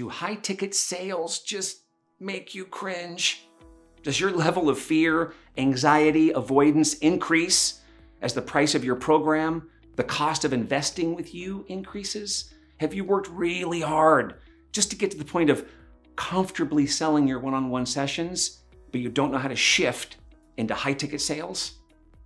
Do high ticket sales just make you cringe? Does your level of fear, anxiety, avoidance increase as the price of your program, the cost of investing with you increases? Have you worked really hard just to get to the point of comfortably selling your one on one sessions, but you don't know how to shift into high ticket sales?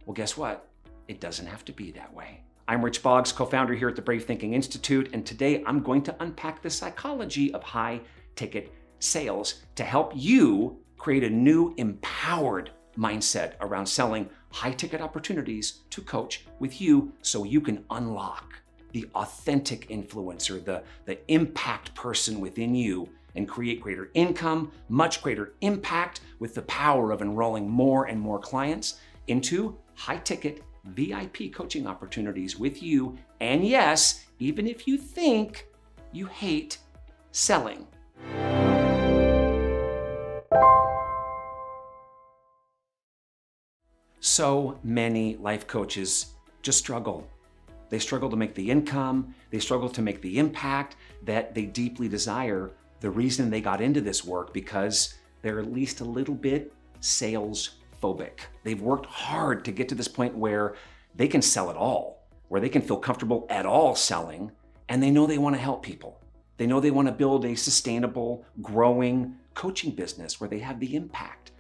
Well, guess what? It doesn't have to be that way. I'm Rich Boggs, co founder here at the Brave Thinking Institute, and today I'm going to unpack the psychology of high ticket sales to help you create a new empowered mindset around selling high ticket opportunities to coach with you so you can unlock the authentic influencer, the, the impact person within you, and create greater income, much greater impact with the power of enrolling more and more clients into high ticket VIP coaching opportunities with you. And yes, even if you think you hate selling. So many life coaches just struggle they struggle to make the income, they struggle to make the impact that they deeply desire. The reason they got into this work because they're at least a little bit sales phobic. They've worked hard to get to this point where they can sell at all, where they can feel comfortable at all selling, and they know they want to help people. They know they want to build a sustainable, growing coaching business where they have the impact.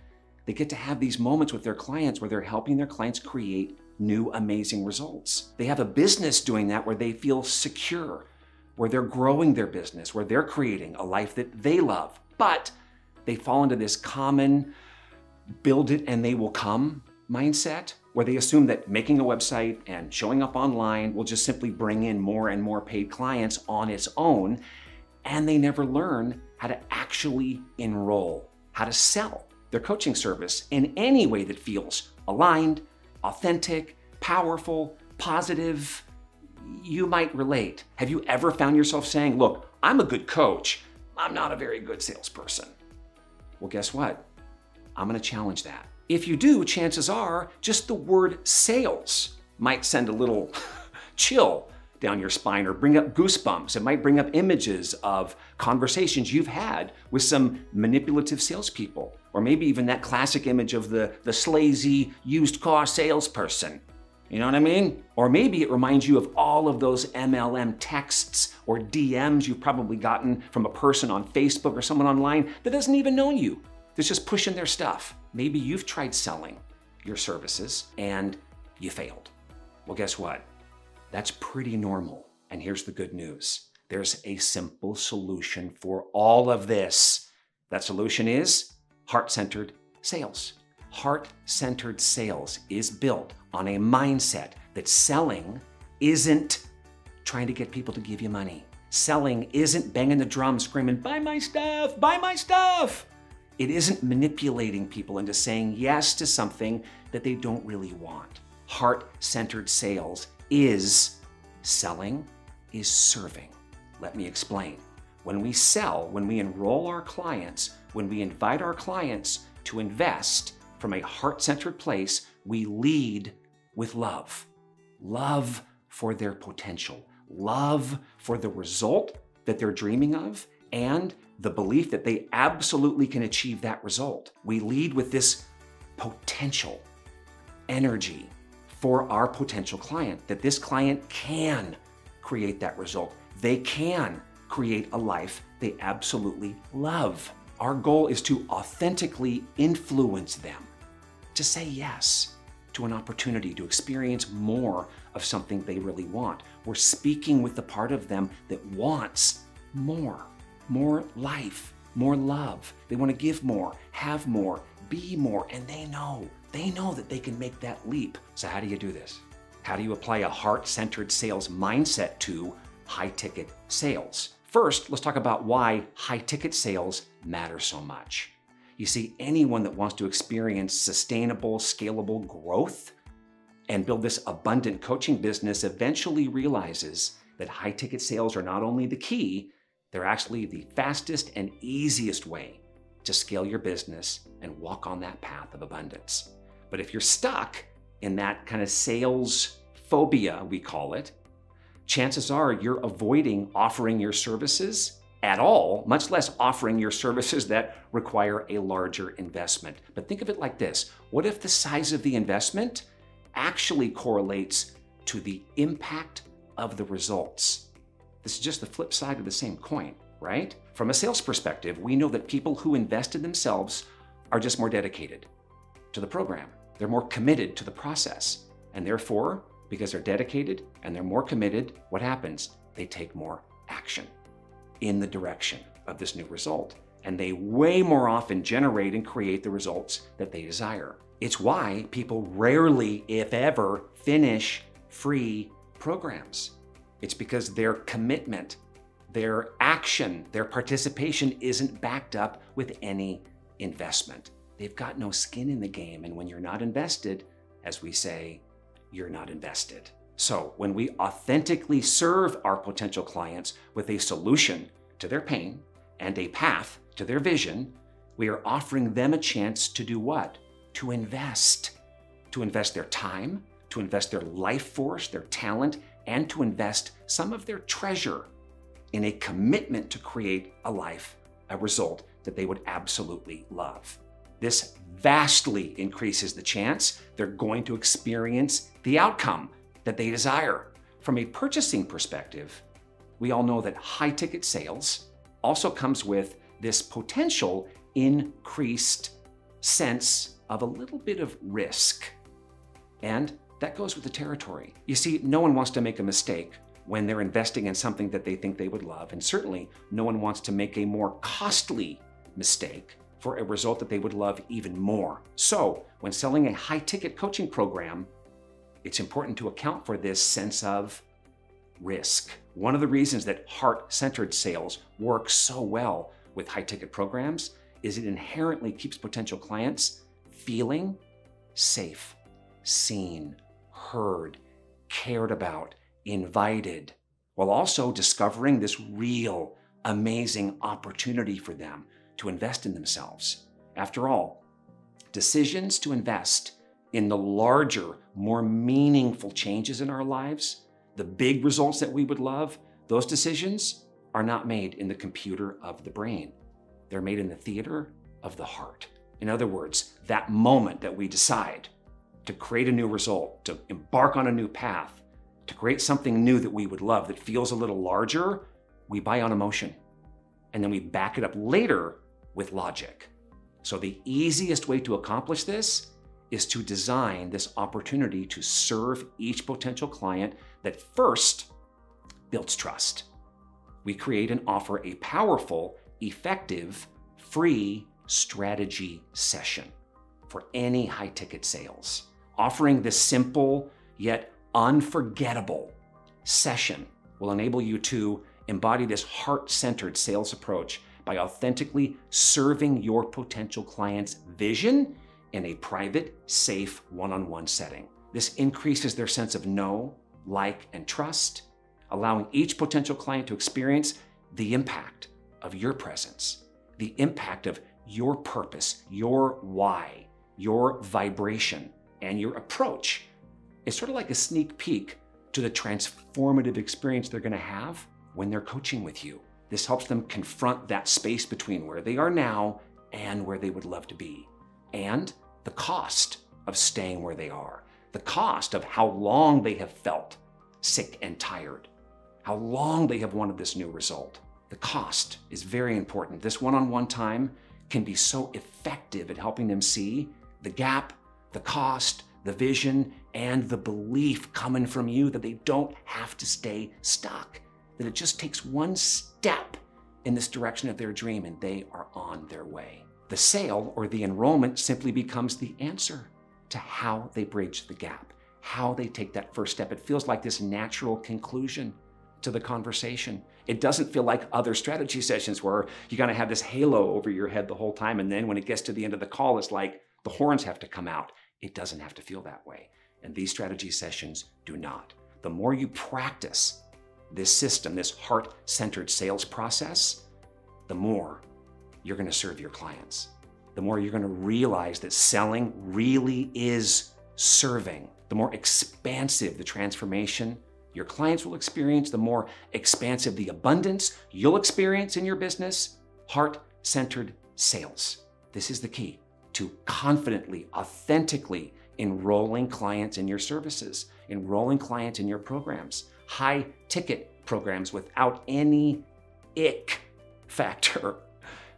They get to have these moments with their clients where they're helping their clients create new amazing results. They have a business doing that where they feel secure, where they're growing their business, where they're creating a life that they love. But they fall into this common build it and they will come mindset where they assume that making a website and showing up online will just simply bring in more and more paid clients on its own. And they never learn how to actually enroll, how to sell their coaching service in any way that feels aligned, authentic, powerful, positive, you might relate. Have you ever found yourself saying, Look, I'm a good coach, I'm not a very good salesperson? Well, guess what? I'm gonna challenge that. If you do, chances are just the word sales might send a little chill down your spine or bring up goosebumps. It might bring up images of conversations you've had with some manipulative salespeople, or maybe even that classic image of the, the slazy used car salesperson. You know what I mean? Or maybe it reminds you of all of those MLM texts or DMs you've probably gotten from a person on Facebook or someone online that doesn't even know you, that's just pushing their stuff. Maybe you've tried selling your services and you failed. Well, guess what? That's pretty normal. And here's the good news there's a simple solution for all of this. That solution is heart centered sales. Heart centered sales is built on a mindset that selling isn't trying to get people to give you money. Selling isn't banging the drum screaming, buy my stuff, buy my stuff. It isn't manipulating people into saying yes to something that they don't really want. Heart centered sales is selling, is serving. Let me explain. When we sell, when we enroll our clients, when we invite our clients to invest from a heart centered place, we lead with love. Love for their potential, love for the result that they're dreaming of, and the belief that they absolutely can achieve that result. We lead with this potential, energy, for our potential client, that this client can create that result. They can create a life they absolutely love. Our goal is to authentically influence them to say yes to an opportunity to experience more of something they really want. We're speaking with the part of them that wants more, more life, more love. They want to give more, have more, be more, and they know they know that they can make that leap. So, how do you do this? How do you apply a heart centered sales mindset to high ticket sales? First, let's talk about why high ticket sales matter so much. You see, anyone that wants to experience sustainable, scalable growth and build this abundant coaching business eventually realizes that high ticket sales are not only the key, they're actually the fastest and easiest way to scale your business and walk on that path of abundance. But if you're stuck in that kind of sales phobia, we call it, chances are you're avoiding offering your services at all, much less offering your services that require a larger investment. But think of it like this what if the size of the investment actually correlates to the impact of the results? This is just the flip side of the same coin, right? From a sales perspective, we know that people who invest in themselves are just more dedicated to the program. They're more committed to the process. And therefore, because they're dedicated and they're more committed, what happens? They take more action in the direction of this new result. And they way more often generate and create the results that they desire. It's why people rarely, if ever, finish free programs. It's because their commitment, their action, their participation isn't backed up with any investment. They've got no skin in the game. And when you're not invested, as we say, you're not invested. So, when we authentically serve our potential clients with a solution to their pain and a path to their vision, we are offering them a chance to do what? To invest. To invest their time, to invest their life force, their talent, and to invest some of their treasure in a commitment to create a life, a result that they would absolutely love. This vastly increases the chance they're going to experience the outcome that they desire. From a purchasing perspective, we all know that high ticket sales also comes with this potential increased sense of a little bit of risk. And that goes with the territory. You see, no one wants to make a mistake when they're investing in something that they think they would love, and certainly no one wants to make a more costly mistake for a result that they would love even more. So, when selling a high ticket coaching program, it's important to account for this sense of risk. One of the reasons that heart centered sales work so well with high ticket programs is it inherently keeps potential clients feeling safe, seen, heard, cared about, invited, while also discovering this real, amazing opportunity for them to invest in themselves. After all, decisions to invest in the larger, more meaningful changes in our lives, the big results that we would love, those decisions are not made in the computer of the brain. They're made in the theater of the heart. In other words, that moment that we decide to create a new result, to embark on a new path, to create something new that we would love that feels a little larger, we buy on emotion. And then we back it up later with logic. So, the easiest way to accomplish this is to design this opportunity to serve each potential client that first builds trust. We create and offer a powerful, effective, free strategy session for any high ticket sales. Offering this simple yet unforgettable session will enable you to embody this heart centered sales approach by authentically serving your potential client's vision in a private, safe, one on one setting. This increases their sense of know, like, and trust, allowing each potential client to experience the impact of your presence, the impact of your purpose, your why, your vibration, and your approach. It's sort of like a sneak peek to the transformative experience they're going to have when they're coaching with you. This helps them confront that space between where they are now and where they would love to be. And the cost of staying where they are, the cost of how long they have felt sick and tired, how long they have wanted this new result. The cost is very important. This one on one time can be so effective at helping them see the gap, the cost, the vision, and the belief coming from you that they don't have to stay stuck, that it just takes one step in this direction of their dream and they are on their way. The sale or the enrollment simply becomes the answer to how they bridge the gap, how they take that first step. It feels like this natural conclusion to the conversation. It doesn't feel like other strategy sessions where you're going to have this halo over your head the whole time. And then when it gets to the end of the call, it's like the horns have to come out. It doesn't have to feel that way. And these strategy sessions do not. The more you practice this system, this heart centered sales process, the more you're going to serve your clients. The more you're going to realize that selling really is serving, the more expansive the transformation your clients will experience, the more expansive the abundance you'll experience in your business. Heart centered sales. This is the key to confidently, authentically enrolling clients in your services, enrolling clients in your programs, high ticket programs without any ick factor.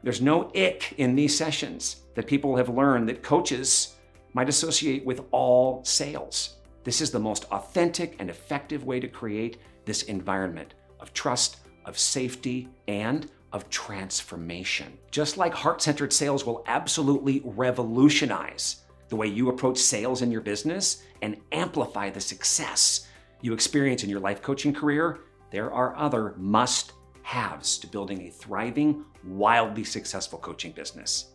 There's no ick in these sessions that people have learned that coaches might associate with all sales. This is the most authentic and effective way to create this environment of trust, of safety, and of transformation. Just like heart centered sales will absolutely revolutionize the way you approach sales in your business and amplify the success you experience in your life coaching career, there are other must haves to building a thriving, wildly successful coaching business.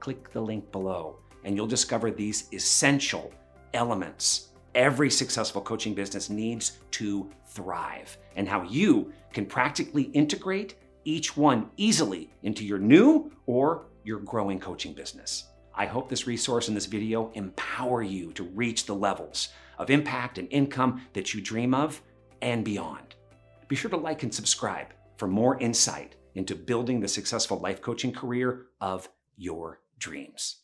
Click the link below and you'll discover these essential elements every successful coaching business needs to thrive and how you can practically integrate each one easily into your new or your growing coaching business. I hope this resource and this video empower you to reach the levels of impact and income that you dream of and beyond. Be sure to like and subscribe for more insight into building the successful life coaching career of your dreams.